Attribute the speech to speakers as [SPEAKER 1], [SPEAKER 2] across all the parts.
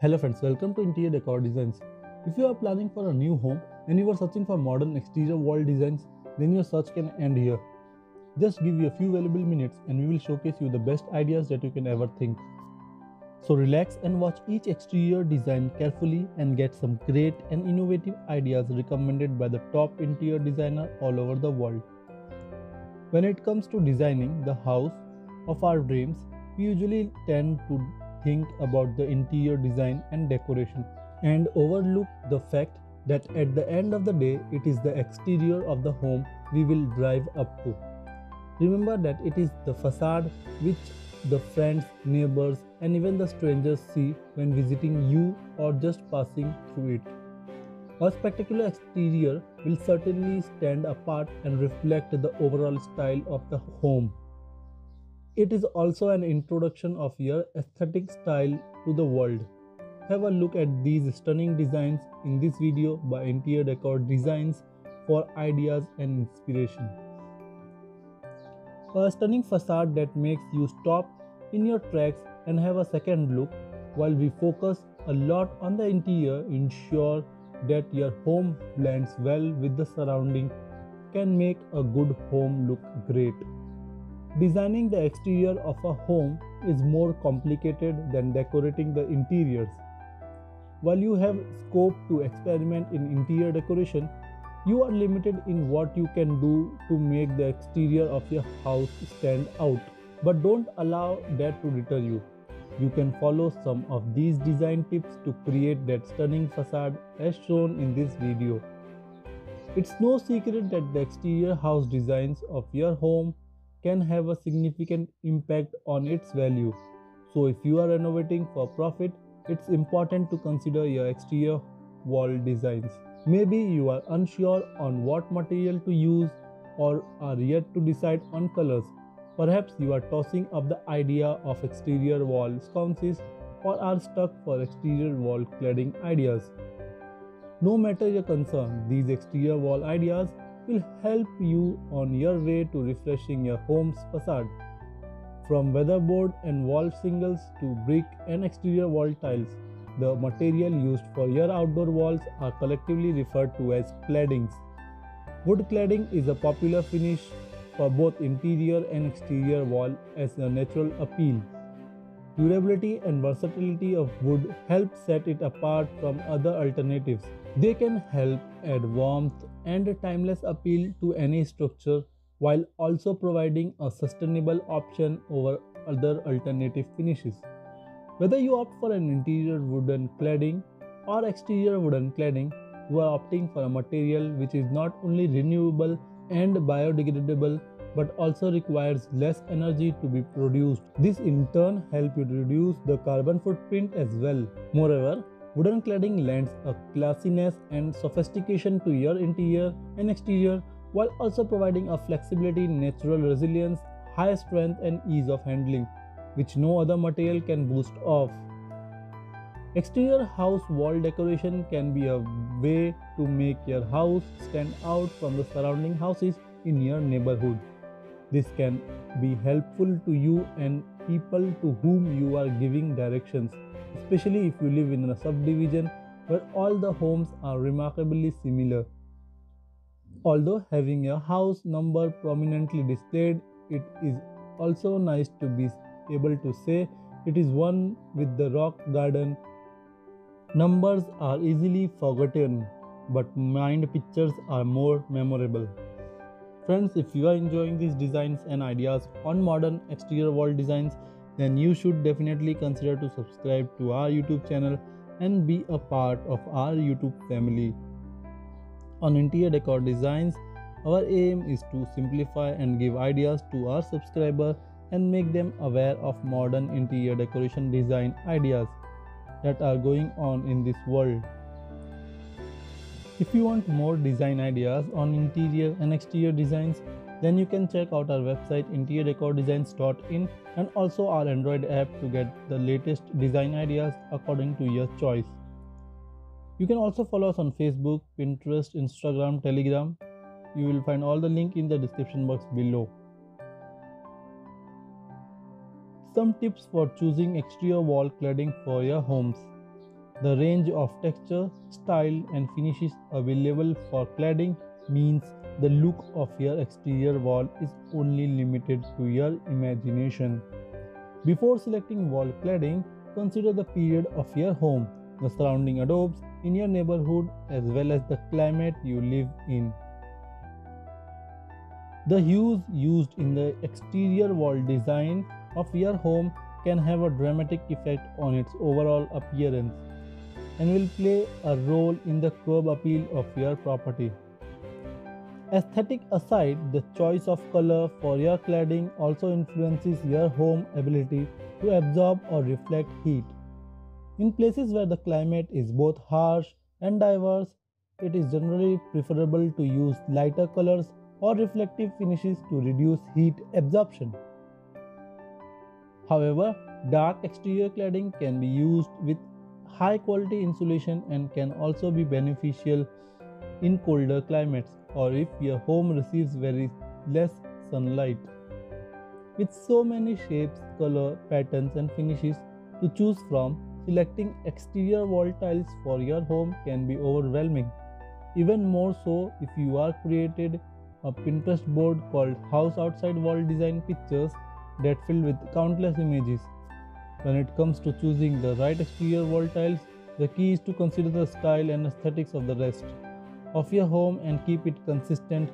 [SPEAKER 1] Hello friends, welcome to Interior Decor Designs. If you are planning for a new home and you are searching for modern exterior wall designs, then your search can end here. Just give you a few valuable minutes and we will showcase you the best ideas that you can ever think. So relax and watch each exterior design carefully and get some great and innovative ideas recommended by the top interior designer all over the world. When it comes to designing the house of our dreams, we usually tend to think about the interior design and decoration and overlook the fact that at the end of the day it is the exterior of the home we will drive up to. Remember that it is the facade which the friends, neighbors, and even the strangers see when visiting you or just passing through it. A spectacular exterior will certainly stand apart and reflect the overall style of the home. It is also an introduction of your aesthetic style to the world. Have a look at these stunning designs in this video by Interior Decor Designs for ideas and inspiration. A stunning facade that makes you stop in your tracks and have a second look while we focus a lot on the interior ensure that your home blends well with the surrounding can make a good home look great. Designing the exterior of a home is more complicated than decorating the interiors. While you have scope to experiment in interior decoration, you are limited in what you can do to make the exterior of your house stand out. But don't allow that to deter you. You can follow some of these design tips to create that stunning facade as shown in this video. It's no secret that the exterior house designs of your home can have a significant impact on its value. So, if you are renovating for profit, it's important to consider your exterior wall designs. Maybe you are unsure on what material to use or are yet to decide on colors. Perhaps you are tossing up the idea of exterior wall sconces or are stuck for exterior wall cladding ideas. No matter your concern, these exterior wall ideas will help you on your way to refreshing your home's facade. From weatherboard and wall shingles to brick and exterior wall tiles, the material used for your outdoor walls are collectively referred to as claddings. Wood cladding is a popular finish for both interior and exterior wall as a natural appeal. Durability and versatility of wood help set it apart from other alternatives. They can help add warmth and timeless appeal to any structure while also providing a sustainable option over other alternative finishes. Whether you opt for an interior wooden cladding or exterior wooden cladding, you are opting for a material which is not only renewable and biodegradable but also requires less energy to be produced. This in turn helps you reduce the carbon footprint as well. Moreover, wooden cladding lends a classiness and sophistication to your interior and exterior while also providing a flexibility, natural resilience, high strength and ease of handling which no other material can boost off. Exterior house wall decoration can be a way to make your house stand out from the surrounding houses in your neighborhood. This can be helpful to you and people to whom you are giving directions, especially if you live in a subdivision where all the homes are remarkably similar. Although having a house number prominently displayed, it is also nice to be able to say it is one with the rock garden. Numbers are easily forgotten, but mind pictures are more memorable. Friends, if you are enjoying these designs and ideas on modern exterior wall designs, then you should definitely consider to subscribe to our YouTube channel and be a part of our YouTube family. On Interior Decor Designs, our aim is to simplify and give ideas to our subscribers and make them aware of modern interior decoration design ideas that are going on in this world. If you want more design ideas on interior and exterior designs, then you can check out our website interiordecordesigns.in and also our Android app to get the latest design ideas according to your choice. You can also follow us on Facebook, Pinterest, Instagram, Telegram. You will find all the link in the description box below. Some tips for choosing exterior wall cladding for your homes. The range of texture, style, and finishes available for cladding means the look of your exterior wall is only limited to your imagination. Before selecting wall cladding, consider the period of your home, the surrounding adobes in your neighborhood, as well as the climate you live in. The hues used in the exterior wall design of your home can have a dramatic effect on its overall appearance and will play a role in the curb appeal of your property. Aesthetic aside, the choice of color for your cladding also influences your home ability to absorb or reflect heat. In places where the climate is both harsh and diverse, it is generally preferable to use lighter colors or reflective finishes to reduce heat absorption. However, dark exterior cladding can be used with high quality insulation and can also be beneficial in colder climates or if your home receives very less sunlight. With so many shapes, color, patterns and finishes to choose from, selecting exterior wall tiles for your home can be overwhelming. Even more so if you are created a Pinterest board called House Outside Wall Design Pictures that filled with countless images. When it comes to choosing the right exterior wall tiles, the key is to consider the style and aesthetics of the rest of your home and keep it consistent.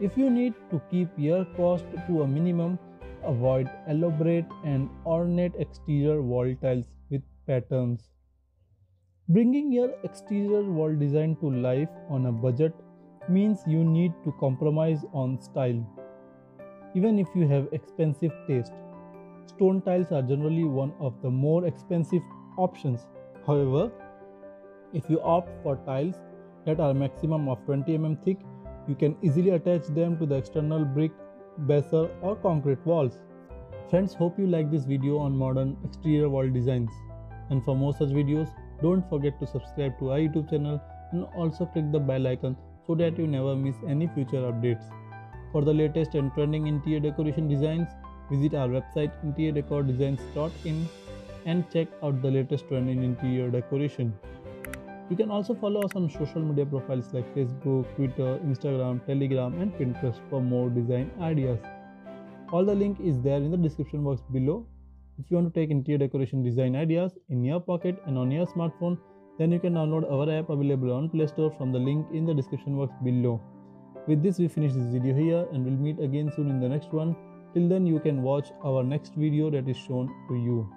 [SPEAKER 1] If you need to keep your cost to a minimum, avoid elaborate and ornate exterior wall tiles with patterns. Bringing your exterior wall design to life on a budget means you need to compromise on style. Even if you have expensive taste, stone tiles are generally one of the more expensive options. However, if you opt for tiles that are maximum of 20 mm thick, you can easily attach them to the external brick, baser or concrete walls. Friends, hope you like this video on modern exterior wall designs. And for more such videos, don't forget to subscribe to our YouTube channel and also click the bell icon so that you never miss any future updates. For the latest and trending interior decoration designs, visit our website interiordecordesigns.in and check out the latest trend in interior decoration. You can also follow us on social media profiles like Facebook, Twitter, Instagram, Telegram, and Pinterest for more design ideas. All the link is there in the description box below. If you want to take interior decoration design ideas in your pocket and on your smartphone, then you can download our app available on Play Store from the link in the description box below. With this, we finish this video here and we'll meet again soon in the next one. Till then, you can watch our next video that is shown to you.